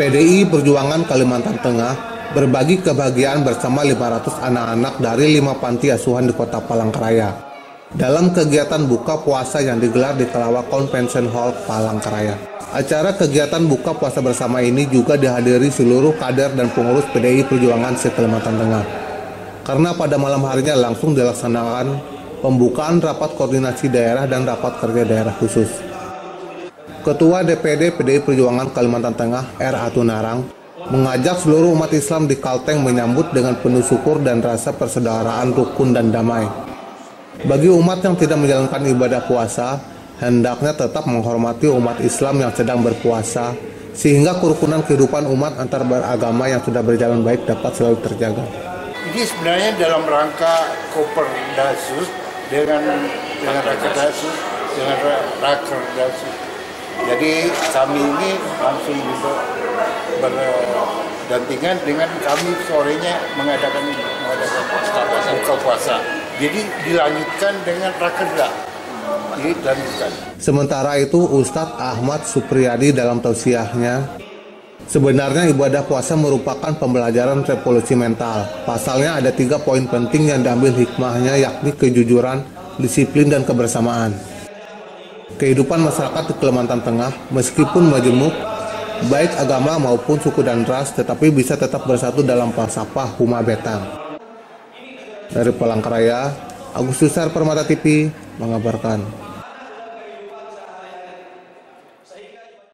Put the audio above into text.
PDI Perjuangan Kalimantan Tengah berbagi kebahagiaan bersama 500 anak-anak dari lima panti asuhan di kota Palangkaraya dalam kegiatan buka puasa yang digelar di Kelawak Convention Hall Palangkaraya. Acara kegiatan buka puasa bersama ini juga dihadiri seluruh kader dan pengurus PDI Perjuangan se-Kalimantan Tengah. Karena pada malam harinya langsung dilaksanakan pembukaan rapat koordinasi daerah dan rapat kerja daerah khusus. Ketua DPD PDI Perjuangan Kalimantan Tengah R. Atunarang mengajak seluruh umat Islam di Kalteng menyambut dengan penuh syukur dan rasa persaudaraan rukun dan damai. Bagi umat yang tidak menjalankan ibadah puasa, hendaknya tetap menghormati umat Islam yang sedang berpuasa, sehingga kerukunan kehidupan umat antar beragama yang sudah berjalan baik dapat selalu terjaga. Ini sebenarnya dalam rangka Koperdasus dengan dengan Rakerdasus dengan Rakerdasus jadi kami ini langsung juga berdampingan dengan kami sorenya mengadakan mengadakan buka puasa. Jadi dilanjutkan dengan rakerda. Dilanjutkan. Sementara itu Ustadz Ahmad Supriyadi dalam tausiahnya Sebenarnya ibadah puasa merupakan pembelajaran revolusi mental. Pasalnya ada tiga poin penting yang diambil hikmahnya yakni kejujuran, disiplin, dan kebersamaan kehidupan masyarakat di Kalimantan Tengah meskipun majemuk baik agama maupun suku dan ras tetapi bisa tetap bersatu dalam falsafah Huma Betang. Dari Palangkaraya, Agustus Permata TV mengabarkan.